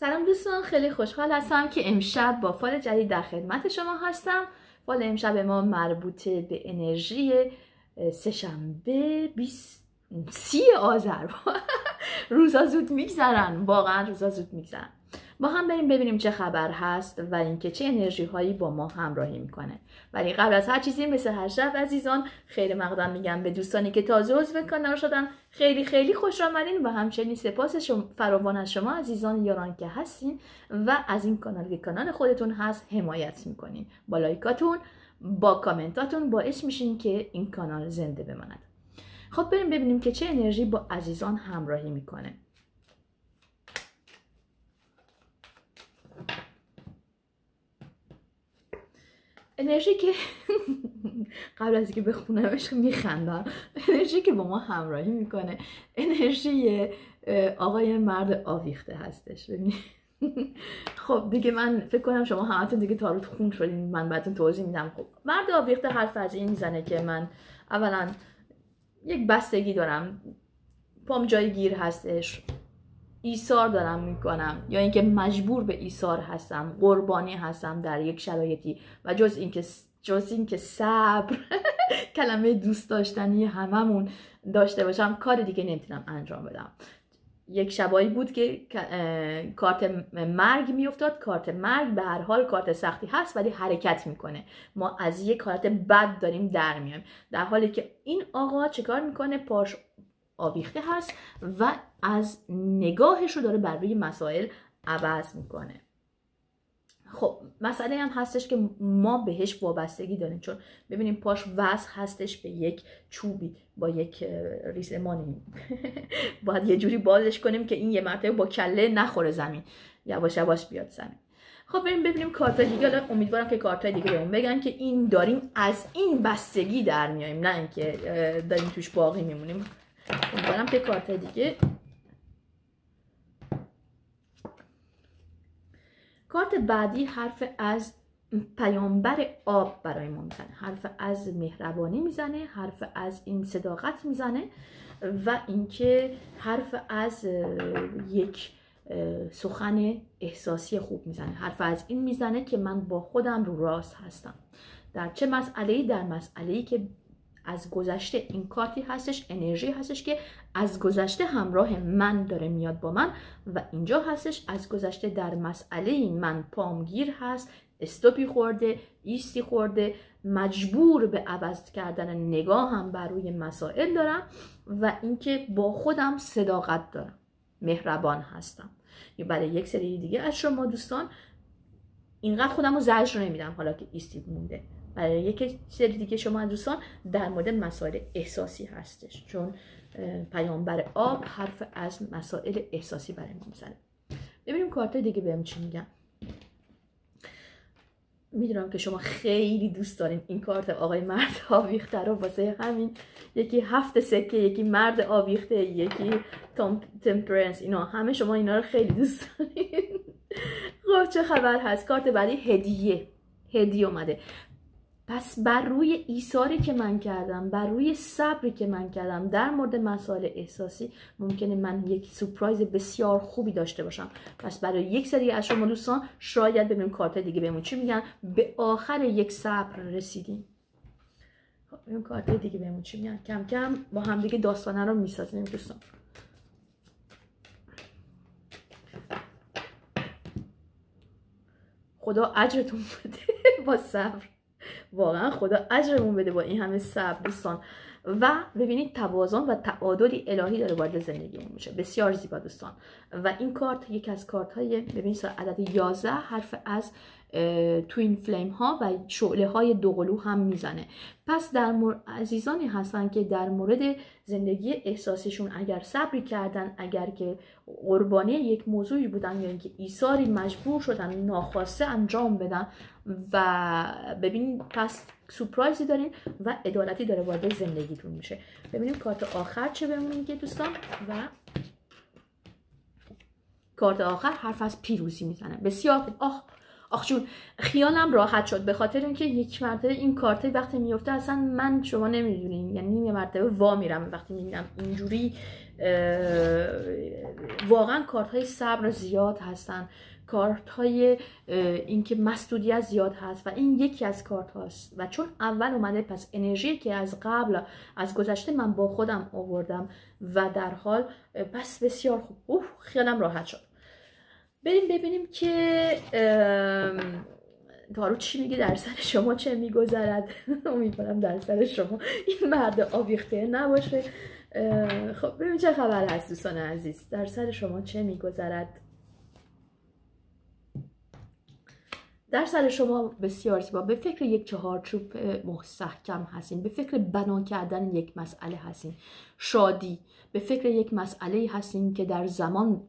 سلام دوستان خیلی خوشحال هستم که امشب با فال جدید در خدمت شما هستم. فال امشب ما مربوط به انرژی سهشنبه 20 سی آذر. روزا زود میگذرن واقعا روزا زود میگذرن. با هم بریم ببینیم چه خبر هست و اینکه چه انرژی هایی با ما همراهی می‌کنه. ولی قبل از هر چیزی مثل هر شب عزیزان خیلی مقدم میگم به دوستانی که تازه عضو کانال شدن خیلی خیلی خوش آمدین و همچنین سپاس شما فراوان از شما عزیزان یاران که هستین و از این کانال که کانال خودتون هست حمایت می‌کنین. با لایکاتون با کامنتاتون باعث میشین که این کانال زنده بماند. خب بریم ببینیم که چه انرژی با عزیزان همراهی می‌کنه. انرژی که قبل از اینکه بخونمش میخندم. انرژی که با ما همراهی می‌کنه. انرژی آقای مرد آویخته هستش. ببینید خب دیگه من فکر کنم شما همتون دیگه تاروت خون شدین. من براتون توضیح میدم. خب مرد آویخته حرف از این می‌زنه که من اولا یک بستگی دارم. پام جای گیر هستش. ایثار دارم می‌کنم. یا اینکه مجبور به ایثار هستم قربانی هستم در یک شرایطی و جز اینکه جز اینکه صبر کلمه دوست داشتنی هممون داشته باشم کار دیگه نمی‌تونم انجام بدم. یک شبایی بود که کارت مرگ میافتاد. کارت مرگ به هر حال کارت سختی هست ولی حرکت می‌کنه. ما از یک کارت بد داریم در میایم. در حالی که این آقا چیکار می‌کنه؟ پاش آویخته هست و از نگاهش رو داره بر روی مسائل عوض می‌کنه. خب مسئله هم هستش که ما بهش وابستگی داریم چون ببینیم پاش وصل هستش به یک چوبی با یک ریسمانی باید یه جوری بازش کنیم که این یه مرتبه با کله نخوره زمین. یواش یواش بیاد زمین. خب بریم ببینیم کارت دیگه. امیدوارم که کارت دیگه بهمون بگن که این داریم از این بستگی در میاییم نه اینکه داریم توش باقی میمونیم. امیدوارم که کارت دیگه کارت بعدی حرف از پیامبر آب برای ما می‌زنه حرف از مهربانی می‌زنه حرف از این صداقت می‌زنه و اینکه حرف از یک سخن احساسی خوب می‌زنه حرف از این می‌زنه که من با خودم رو راست هستم در چه مسئله در مسئله که از گذشته این کارتی هستش انرژی هستش که از گذشته همراه من داره میاد با من و اینجا هستش از گذشته در مسئله من پامگیر هست استوپی خورده ایستی خورده مجبور به عوض کردن نگاه هم بر روی مسائل دارم و اینکه با خودم صداقت دارم مهربان هستم. یا برای یک سری دیگه از شما دوستان اینقدر خودم رو زجر نمیدم حالا که ایستی مونده. برای یک سری دیگه شما دوستان در مورد مسائل احساسی هستش. چون پیامبر آب حرف از مسائل احساسی برای ما می‌زنه. ببینیم کارت دیگه بهم چی میگن. می‌دونم که شما خیلی دوست دارین این کارت آقای مرد آویخته رو واسه همین. یکی هفت سکه یکی مرد آویخته یکی تمپرنس اینا. همه شما اینا رو خیلی دوست دارین. خب چه خبر هست؟ کارت بعدی هدیه. هدیه اومده. پس بر روی ایثاری که من کردم بر روی صبری که من کردم در مورد مسائل احساسی ممکنه من یک سپرایز بسیار خوبی داشته باشم. پس برای یک سری از شما دوستان شاید ببینیم کارت دیگه بهمون چی میگن. به آخر یک صبر رسیدیم. خب ببینیم کارت دیگه بهمون چی میگن. کم کم با هم دیگه داستانه رو می‌سازیم دوستان. خدا اجرتون بده با صبر. واقعا خدا اجرمون بده با این همه صبر دوستان. و ببینید توازن و تعادلی الهی داره وارد زندگیمون میشه. بسیار زیبا دوستان. و این کارت یک از کارت های ببینید عدد 11 حرف از توین فلیم ها و شعله های دوقلو هم می‌زنه. پس در مورد عزیزانی هستن که در مورد زندگی احساسیشون اگر صبری کردن اگر که قربانی یک موضوعی بودن یا اینکه ایثاری مجبور شدن ناخواسته انجام بدن و ببینید پس سپرایزی دارین و عدالتی داره وارد زندگیتون میشه. ببینیم کارت آخر چه بهمون میگه دوستان و کارت آخر حرف از پیروزی می‌زنه. بسیار خوب. آخ آخ جون خیالم راحت شد. به خاطر اینکه یک مرتبه این کارت وقتی میفته اصلا من شما نمی‌دونین. یعنی یه مرتبه وا میرم وقتی می‌بینم اینجوری واقعا کارت های صبر زیاد هستن. کارت های اینکه مسئولیت زیاد هست و این یکی از کارت هاست و چون اول اومده پس انرژی که از قبل از گذشته من با خودم آوردم و در حال پس بسیار خوب. اوه خیالم راحت شد. بریم ببینیم که دارو چی میگه در سر شما چه میگذرد. امیدوارم در سر شما این مرد آویخته نباشه. خب ببین چه خبر هست دوستان عزیز. در سر شما چه میگذرد؟ در سر شما بسیار زیبا. به فکر یک چهارچوب محکم هستین به فکر بنا کردن یک مسئله هستین شادی. به فکر یک مسئله هستین که در زمان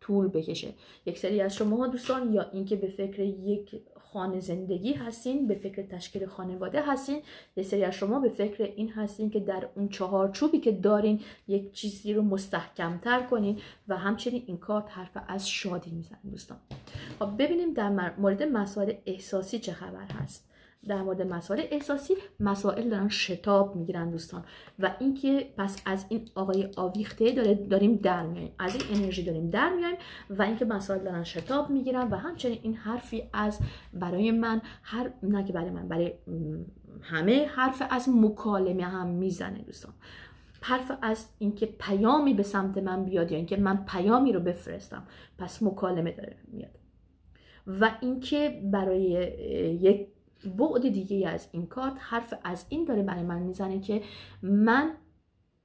طول بکشه. یک سری از شما دوستان یا اینکه به فکر یک خانه زندگی هستین به فکر تشکیل خانواده هستین یه سری از شما به فکر این هستین که در اون چهار چوبی که دارین یک چیزی رو مستحکمتر کنین و همچنین این کارت حرف از شادی میزن دوستان. خب ببینیم در مورد مسائل احساسی چه خبر هست. در مورد مسائل احساسی مسائل دارن شتاب می‌گیرن دوستان. و اینکه پس از این آقای آویخته داره داریم در میایم از این انرژی داریم در میایم و اینکه مسائل دارن شتاب می‌گیرن و همچنین این حرفی از برای من هر نه که برای من برای همه حرف از مکالمه هم می‌زنه دوستان. حرف از اینکه پیامی به سمت من بیاد یا اینکه من پیامی رو بفرستم پس مکالمه داره میاد. و اینکه برای یک بعد دیگه از این کارت حرف از این داره برای من می‌زنه که من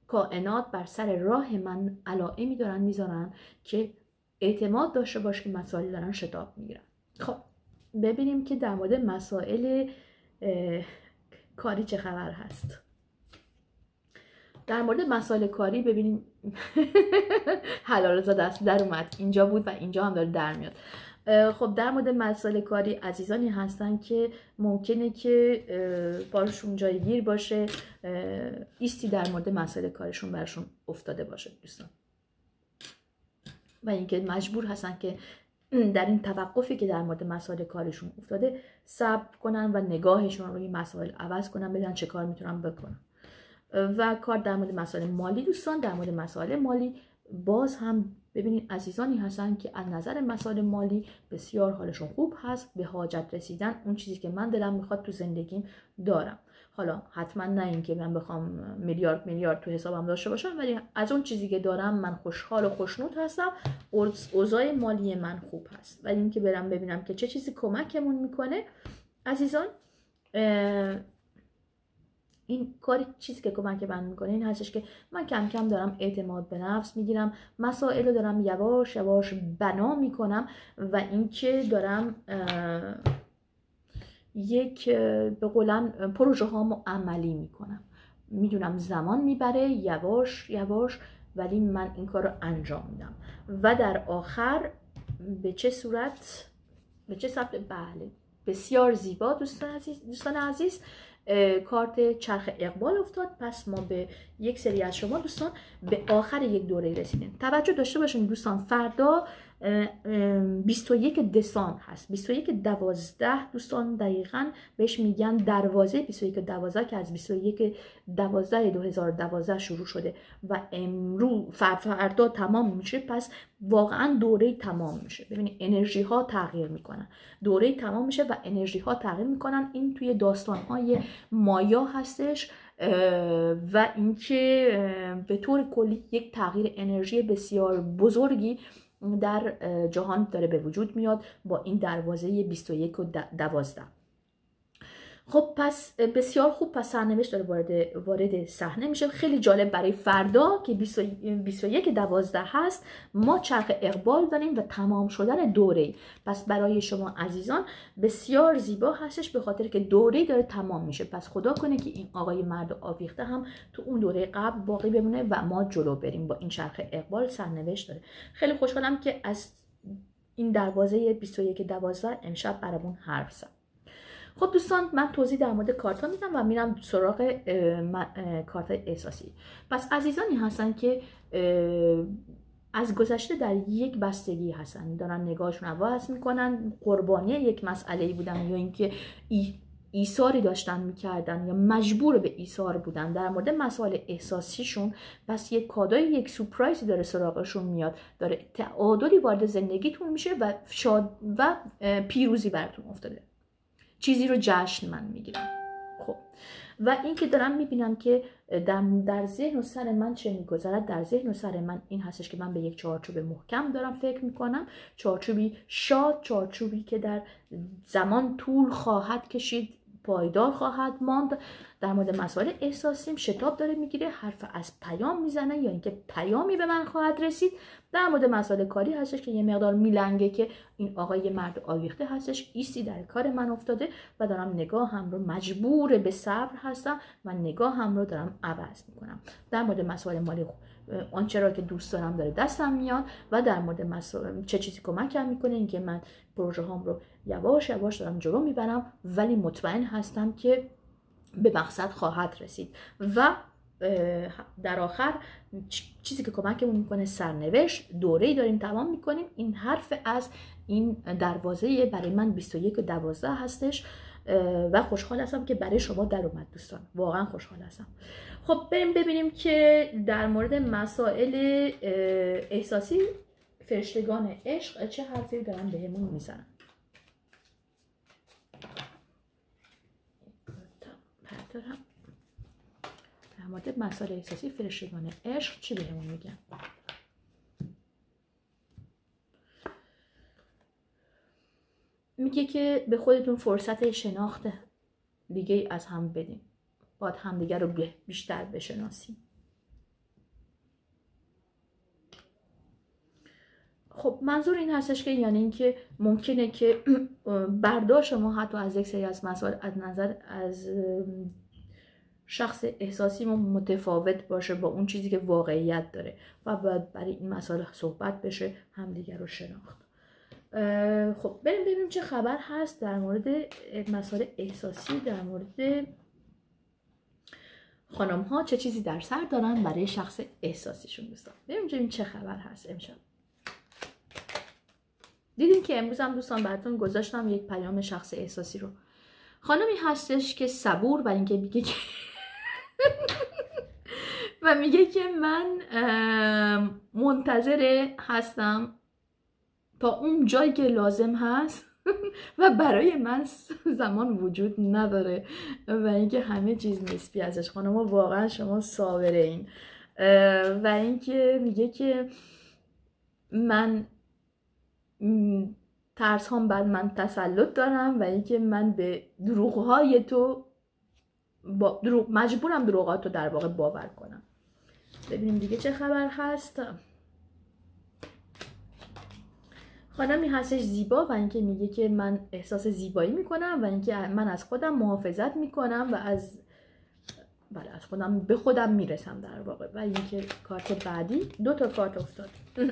کائنات بر سر راه من علائمی دارن می‌ذارن که اعتماد داشته باش که مسائل دارن شتاب می‌گیرن. خب ببینیم که در مورد مسائل کاری چه خبر هست. در مورد مسائل کاری ببینیم. حلال دست در اومد. اینجا بود و اینجا هم داره در میاد. خب در مورد مسائل کاری عزیزانی هستن که ممکنه که بارشون جایگیر باشه ایستی در مورد مسائل کارشون برشون افتاده باشه دوستان. و اینکه مجبور هستن که در این توقفی که در مورد مسائل کارشون افتاده صبر کنن و نگاهشون رو روی مسائل عوض کنن بدن چه کار می‌تونن بکنن. و کار در مورد مسائل مالی دوستان در مورد مسائل مالی باز هم ببینید عزیزانی هستن که از نظر مسائل مالی بسیار حالشون خوب هست به حاجت رسیدن اون چیزی که من دلم می‌خواد تو زندگیم دارم. حالا حتما نه اینکه من بخوام میلیارد میلیارد تو حسابم داشته باشم ولی از اون چیزی که دارم من خوشحال و خوشنود هستم. اوضاع مالی من خوب هست. ولی اینکه برم ببینم که چه چیزی کمکمون می‌کنه. عزیزان این کاری چیزی که کمک من می‌کنه این هستش که من کم کم دارم اعتماد به نفس می‌گیرم مسائل رو دارم یواش یواش بنا می‌کنم و اینکه دارم یک به قولن پروژه هامو عملی می‌کنم. می‌دونم زمان می‌بره یواش یواش ولی من این کار رو انجام میدم. و در آخر به چه صورت؟ به چه سبب؟ بله. بسیار زیبا دوستان عزیز, دوستان عزیز. کارت چرخ اقبال افتاد. پس ما به یک سری از شما دوستان به آخر یک دوره رسیدیم. توجه داشته باشین دوستان فردا 21 دسامبر هست. 21 دوازده دوستان دقیقا بهش میگن دروازه. 21 دوازده که از 21 دوازده 2012 شروع شده و امرو فردا تمام میشه. پس واقعا دوره تمام میشه. ببینید انرژی ها تغییر می‌کنن. دوره تمام میشه و انرژی ها تغییر می‌کنن. این توی داستان های مایا هستش و اینکه به طور کلی یک تغییر انرژی بسیار بزرگی در جهان داره به وجود میاد با این دروازه 21 و 12 خب پس بسیار خوب پس سرنوشت داره وارد وارد صحنه میشه. خیلی جالب برای فردا که 21 دوازده هست. ما چرخ اقبال داریم و تمام شدن دوره پس برای شما عزیزان بسیار زیبا هستش به خاطر که دوره داره تمام میشه. پس خدا کنه که این آقای مرد آویخته هم تو اون دوره قبل باقی بمونه و ما جلو بریم با این چرخ اقبال. سرنوشت داره. خیلی خوشحالم که از این دروازه 21 دوازده امشب برامون حرف زد. خب دوستان من توضیح در مورد کارت ها میدم و میرم سراغ کارت احساسی. پس عزیزانی هستن که از گذشته در یک بستگی هستن. دارن نگاهشون عوض می‌کنن. قربانی یک مسئله بودن یا اینکه ای ایثاری داشتن می‌کردن یا مجبور به ایثار بودن. در مورد مسائل احساسیشون پس یک کادای یک سورپرایزی داره سراغشون میاد. داره تعادلی وارد زندگیتون میشه و شاد و پیروزی براتون افتاده. چیزی رو جشن من می‌گیرم. خب. و این که دارم می‌بینم که در, در ذهن و سر من چه میگذرد در ذهن و سر من این هستش که من به یک چارچوب محکم دارم فکر می‌کنم. چارچوبی شاد چارچوبی که در زمان طول خواهد کشید. پایدار خواهد ماند. در مورد مسائل احساسیم شتاب داره می‌گیره حرف از پیام می‌زنه یا اینکه پیامی به من خواهد رسید. در مورد مسائل کاری هستش که یه مقدار میلنگه که این آقای مرد آویخته هستش ایستی در کار من افتاده و دارم نگاه هم رو مجبور به صبر هستم و نگاه هم رو دارم عوض می‌کنم. در مورد مسائل مالی آنچه را که دوست دارم داره دستم میاد و در مورد مسائل چه چیزی کمکم می‌کنه اینکه من پروژه هام رو یواش یواش دارم جلو می‌برم ولی مطمئن هستم که به مقصد خواهد رسید. و در آخر چیزی که کمکمون می‌کنه سرنوشت دوره ای داریم تمام می‌کنیم. این حرف از این دروازه برای من 21 و 12 هستش و خوشحال هستم که برای شما در اومد دوستان. واقعا خوشحال هستم. خب بریم ببینیم که در مورد مسائل احساسی فرشتگان عشق چه حرفی دارن بهمون می‌زنن. دارم. در مورد مسائل احساسی فرشتگان عشق چی بهمون میگن؟ میگه که به خودتون فرصت شناخت دیگه از هم بدین. باید همدیگه رو بیشتر بشناسیم. خب منظور این هستش که یعنی اینکه ممکنه که برداشت ما حتی از یک سری از مسائل از نظر از شخص احساسی ما متفاوت باشه با اون چیزی که واقعیت داره و باید برای این مسائل صحبت بشه همدیگه رو شناخت. خب بریم ببینیم چه خبر هست در مورد مسائل احساسی در مورد خانم ها چه چیزی در سر دارن برای شخص احساسیشون دوستان. بریم ببینیم چه خبر هست امشب. دیدین که امروز هم دوستان براتون گذاشتم یک پیام شخص احساسی رو. خانمی هستش که صبور و اینکه میگه و میگه که من منتظر هستم تا اون جایی که لازم هست و برای من زمان وجود نداره و اینکه همه چیز نسبی ازش. خانم واقعا شما صابره این. و اینکه میگه که من ترس هم بعد من تسلط دارم و اینکه من به دروغ های تو با دروغ مجبورم دروغات رو در واقع باور کنم. ببینیم دیگه چه خبر هست. خانمی هستش زیبا و اینکه میگه که من احساس زیبایی می‌کنم و اینکه من از خودم محافظت می‌کنم و از بله از خودم به خودم می‌رسم در واقع. و اینکه کارت بعدی دو تا کارت افتاد.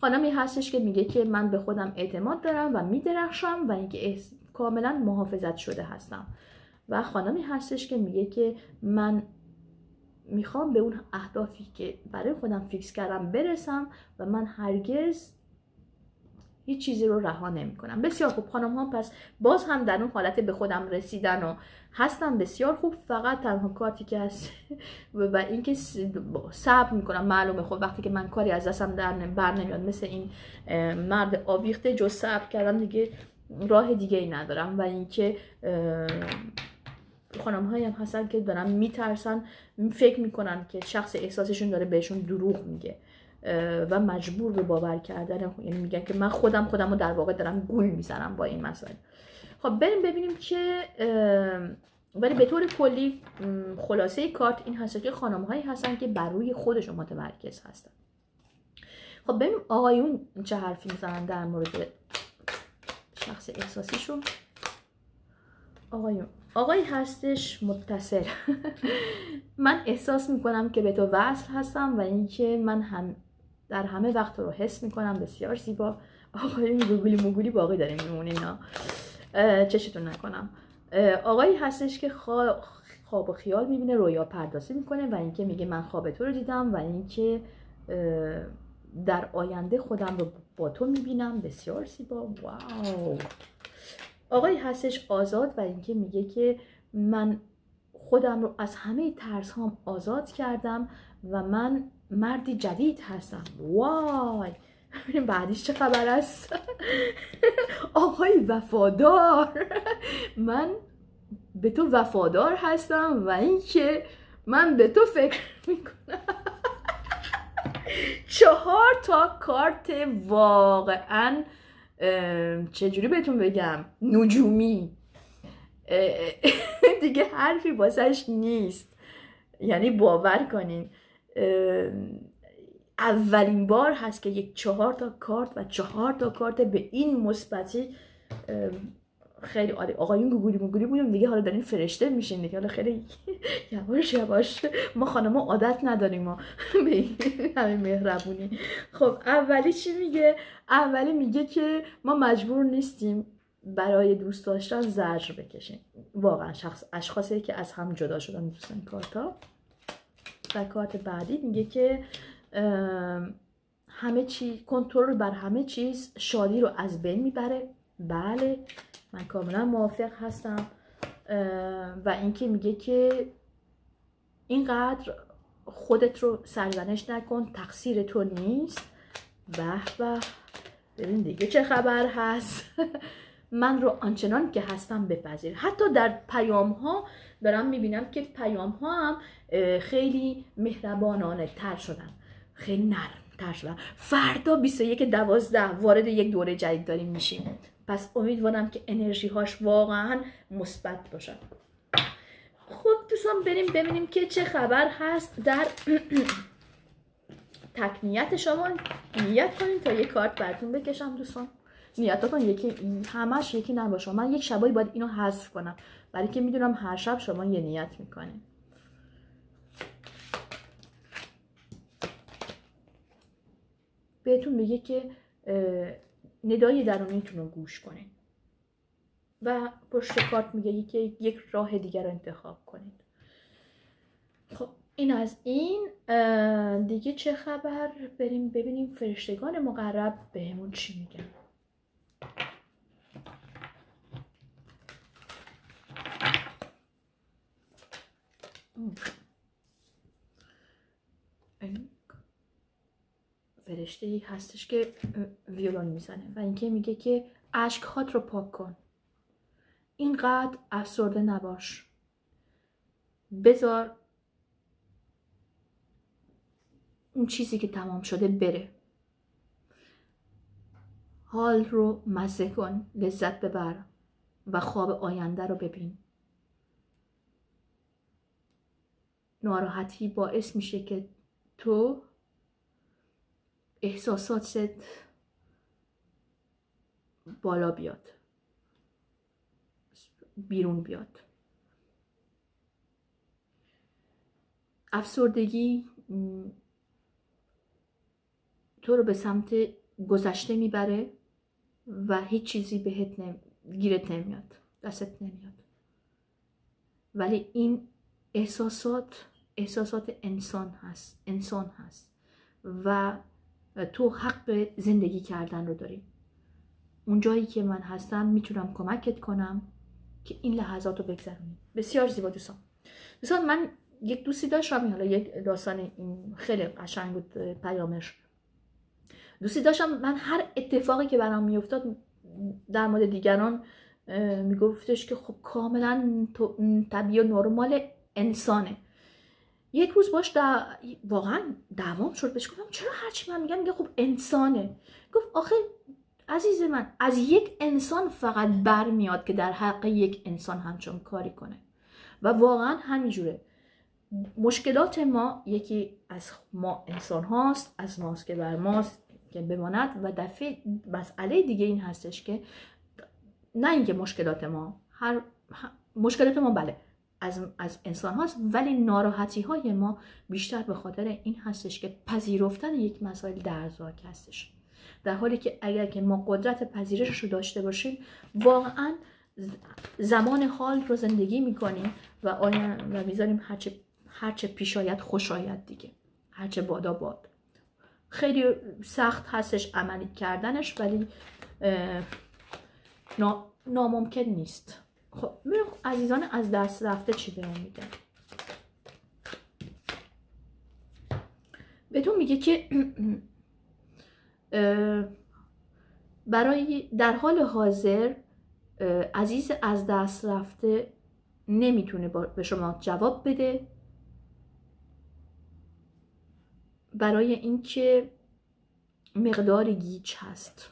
خانمی هستش که میگه که من به خودم اعتماد دارم و میدرخشم و اینکه کاملا محافظت شده هستم. و خانمی هستش که میگه که من می‌خوام به اون اهدافی که برای خودم فیکس کردم برسم و من هرگز هیچ چیزی رو رها نمی کنم بسیار خوب. خانم ها پس باز هم در اون حالت به خودم رسیدن و هستم بسیار خوب. فقط تنها کارتی که هست و اینکه صبر می‌کنم. معلومه خب وقتی که من کاری از دستم در بر نمیاد مثل این مرد آویخته جو صبر کردم دیگه راه دیگه ای ندارم. و اینکه خانم هایی هم هستن که دارن میترسن فکر می‌کنن که شخص احساسشون داره بهشون دروغ میگه و مجبور به باور کردن یعنی میگن که من خودم خودم رو در واقع دارم گول می‌زنم با این مسائل. خب بریم ببینیم که ولی به طور کلی خلاصه کارت این هست که خانم هایی هستن که بر روی خودشون متمرکز هستن. خب ببینیم آقایون چه حرفی می‌زنن در مورد شخص احساسیشون؟ آقایی هستش متصل. من احساس می‌کنم که به تو وصل هستم و اینکه من هم در همه وقت رو حس می‌کنم. بسیار زیبا. آقای گوگلی موگولی باقی داره میمونه اینا. چشتون نکنم. آقایی هستش که خواب و خیال می‌بینه رویا پردازی می‌کنه و اینکه میگه من خواب تو رو دیدم و اینکه در آینده خودم رو با تو می‌بینم. بسیار زیبا. واو! آقای هستش آزاد و اینکه میگه که من خودم رو از همه ترس هام آزاد کردم و من مردی جدید هستم. وای! ببینیم بعدیش چه خبر است؟ آقای وفادار! من به تو وفادار هستم و اینکه من به تو فکر می‌کنم. چهار تا کارت واقعا چجوری بهتون بگم؟ نجومی. دیگه حرفی واسش نیست. یعنی باور کنین. اولین بار هست که یک چهار تا کارت و چهار تا کارت به این مثبتی خیلی آره آقایون گوگولی موگولی بودیم دیگه حالا دارین فرشته میشین دیگه. حالا خیلی یواش یواش ما خانم عادت نداریم ما. به همین مهربونی. خب اولی چی میگه؟ اولی میگه که ما مجبور نیستیم برای دوست داشتن زجر بکشیم. واقعا شخص اشخاصی که از هم جدا شدن دوستان کارتا. و کارت بعدی میگه که همه چی کنترل بر همه چیز شادی رو از بین می‌بره. بله. من کاملا موافق هستم و اینکه میگه که اینقدر خودت رو سرزنش نکن تقصیر تو نیست. به به. ببین دیگه چه خبر هست؟ من رو آنچنان که هستم بپذیر. حتی در پیام ها دارم می‌بینم که پیام ها هم خیلی مهربانانه تر شدن. خیلی نرم تر شدن. فردا 21 دوازده وارد یک دوره جدید داریم میشیم. پس امیدوارم که انرژی هاش واقعا مثبت باشن خب دوستان بریم ببینیم که چه خبر هست در تکنیت شما. نیت کنین تا یه کارت براتون بکشم دوستان. نیتاتون یکی همش یکی نباشه. من یک شبایی باید اینو حذف کنم. برای که می‌دونم هر شب شما یه نیت می‌کنین. بهتون میگه که ندای درونیتون رو گوش کنین. و پشت کارت میگه که یک راه دیگر رو انتخاب کنید خب این از این. دیگه چه خبر؟ بریم ببینیم فرشتگان مقرب بهمون چی میگن. فرشته ای هستش که ویولون می‌زنه و اینکه میگه که هات رو پاک کن. اینقدر افسرده نباش. بذار اون چیزی که تمام شده بره. حال رو مزه کن لذت ببر و خواب آینده رو ببین. ناراحتی باعث میشه که تو احساساتت بالا بیاد. بیرون بیاد. افسردگی تو رو به سمت گذشته می‌بره و هیچ چیزی بهت نم... گیرت نمیاد. دستت نمیاد. ولی این احساسات احساسات انسان هست. انسان هست. و تو حق زندگی کردن رو داری. اون جایی که من هستم می‌تونم کمکت کنم که این لحظات رو بگذرونی. بسیار زیبا دوستان. دوستان من یک دوستی داشتم حالا یک داستان خیلی قشنگ بود پیامش. دوستی داشتم من هر اتفاقی که برام میافتاد در مورد دیگران میگفتش که خب کاملا طبیعی و نرمال انسانه. یک روز باش دا... واقعا دوام شد. بهش گفتم چرا هرچی من میگم میگه خب انسانه. گفت آخه عزیز من از یک انسان فقط برمیاد که در حق یک انسان همچون کاری کنه. و واقعا همینجوره. مشکلات ما یکی از ما انسان هاست از ماست که بر ماست که بماند. و دفعه مسئله دیگه این هستش که نه اینکه مشکلات ما هر مشکلات ما بله. از, از انسان هاست ولی ناراحتی های ما بیشتر به خاطر این هستش که پذیرفتن یک مسائل درزاک هستش. در حالی که اگر که ما قدرت پذیرش رو داشته باشیم واقعا زمان حال رو زندگی می‌کنیم و آیا و می‌ذاریم هرچه, هرچه پیش آید خوش آید دیگه. هرچه بادا باد. خیلی سخت هستش عملی کردنش ولی ناممکن نیست. خب عزیزان از دست رفته چی بهمون میگن بهتون میگه که برای در حال حاضر عزیز از دست رفته نمی‌تونه به شما جواب بده. برای اینکه مقدار گیج هست.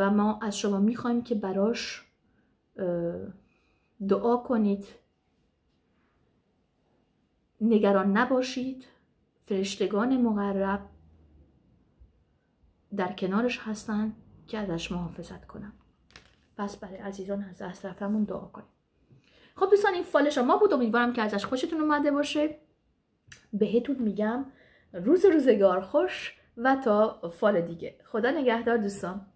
و ما از شما می‌خوایم که براش دعا کنید. نگران نباشید. فرشتگان مقرب در کنارش هستن که ازش محافظت کنم. پس برای عزیزان از دست رفتمون دعا کنیم. خب دوستان این فال شما بود. امیدوارم که ازش خوشتون اومده باشه. بهتون میگم روز روزگار خوش و تا فال دیگه. خدا نگهدار دوستان.